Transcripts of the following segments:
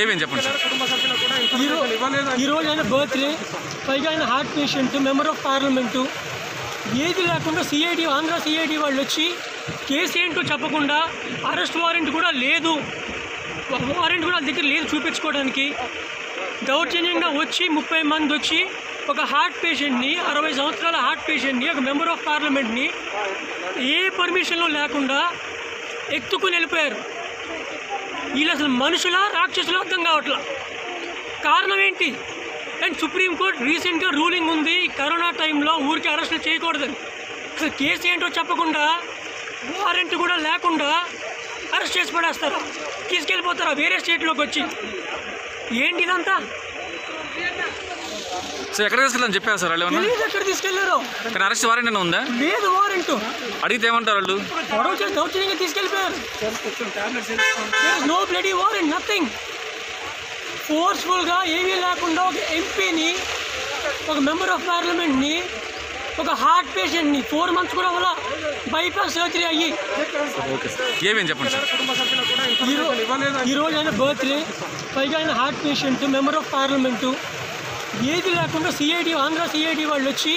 ఏమేం చెప్పండి సార్? ఈరోజు ఆయన బర్త్డే పైగా ఆయన heart patient member of parliament ఏది లేకుండా సిఐడి ఆంధ్ర సిఐడి వాళ్ళు వచ్చి కేసు ఏంటో చెప్పకుండా అరెస్ట్ వారెంట్ కూడా లేదు. వారెంట్ కూడా దగ్గర లేదు చూపించుకోవడానికి. దౌర్జన్యంగా వచ్చి ముప్పై మంది వచ్చి ఒక హార్ట్ పేషెంట్ని అరవై సంవత్సరాల హార్ట్ పేషెంట్ని ఒక మెంబర్ ఆఫ్ పార్లమెంట్ని ఏ పర్మిషన్లు లేకుండా ఎత్తుకుని వెళ్ళిపోయారు. వీళ్ళు అసలు మనుషులా రాక్షసులా అర్థం కావట్లా? కారణం ఏంటి? అండ్ సుప్రీంకోర్టు రీసెంట్గా రూలింగ్ ఉంది కరోనా టైంలో ఊరికి అరెస్టులు చేయకూడదని. అసలు కేసు ఏంటో చెప్పకుండా వారెంట్ కూడా లేకుండా అరెస్ట్ చేసి పడేస్తారా? తీసుకెళ్ళిపోతారా? వేరే స్టేట్లోకి వచ్చి? ఏంటి సార్ ఎక్కడ తీసుకెళ్ళని చెప్పారు సార్ వాళ్ళు ఏమన్నా? ఎక్కడ తీసుకెళ్ళారో కానీ అరెస్ట్ వారెంట్ ఏమైనా ఉందా? లేదు వారెంట్ అడిగితే ఏమంటారు వాళ్ళు? గొడవ చేసి దౌర్జన్యంగా తీసుకెళ్ళిపోయారు. నో బ్లడీ వారెంట్ నథింగ్ ఫోర్స్ఫుల్గా ఏమీ లేకుండా ఒక ఎంపీని ఒక మెంబర్ ఆఫ్ పార్లమెంట్ని ఒక హార్ట్ పేషెంట్ని ఫోర్ మంత్స్ కూడా అవ్వాల బైపాస్ సర్జరీ అయ్యి. Okay sir. ఏమేం చెప్పండి సార్? ఈరోజు ఆయన బర్త్డే పైగా ఆయన heart patient member of parliament ఏది లేకుండా సిఐడి ఆంధ్ర సిఐడి వాళ్ళు వచ్చి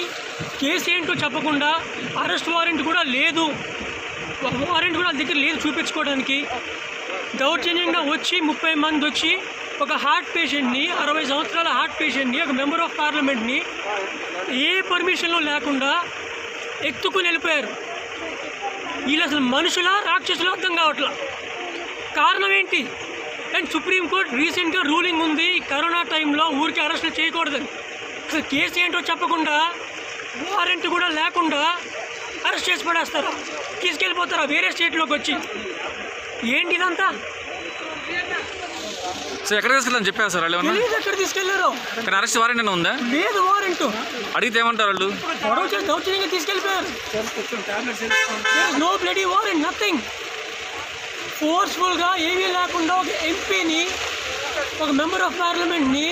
కేసు ఏంటో చెప్పకుండా అరెస్ట్ వారెంట్ కూడా లేదు. వారెంట్ కూడా వాళ్ళ దగ్గర లేదు చూపించుకోవడానికి. దౌర్జన్యంగా వచ్చి ముప్పై మంది వచ్చి ఒక హార్ట్ పేషెంట్ని అరవై సంవత్సరాల హార్ట్ పేషెంట్ని ఒక మెంబర్ ఆఫ్ పార్లమెంట్ని ఏ పర్మిషన్లు లేకుండా ఎత్తుకుని వెళ్ళిపోయారు. వీళ్ళు అసలు మనుషుల రాక్షసులు అర్థం కావట్లా? కారణం ఏంటి? అండ్ సుప్రీంకోర్టు రీసెంట్గా రూలింగ్ ఉంది కరోనా టైంలో ఊరికి అరెస్టులు చేయకూడదని. అసలు కేసు ఏంటో చెప్పకుండా వారెంట్ కూడా లేకుండా అరెస్ట్ చేసి పడేస్తారా? తీసుకెళ్ళిపోతారా? వేరే స్టేట్లోకి వచ్చి? ఏంటి ఇదంతా? సార్ ఎక్కడ తీసుకెళ్ళని చెప్పారు సార్ వాళ్ళు ఏమన్నా? ఎక్కడ తీసుకెళ్ళారో కానీ అరెస్ట్ వారెంట్ ఏమైనా ఉందా? లేదు వారెంట్. అడిగితే ఏమంటారు వాళ్ళు? గొడవ చేసి దౌర్జన్యంగా తీసుకెళ్ళిపోయారు. నో బ్లడీ వారెంట్ నథింగ్ ఫోర్స్ఫుల్గా ఏమీ లేకుండా ఒక ఎంపీని ఒక మెంబర్ ఆఫ్ పార్లమెంట్ని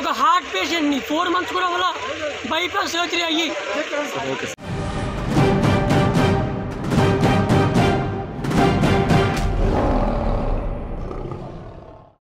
ఒక హార్ట్ పేషెంట్ని ఫోర్ మంత్స్ కూడా అవ్వాల బైపాస్ సర్జరీ అయ్యి.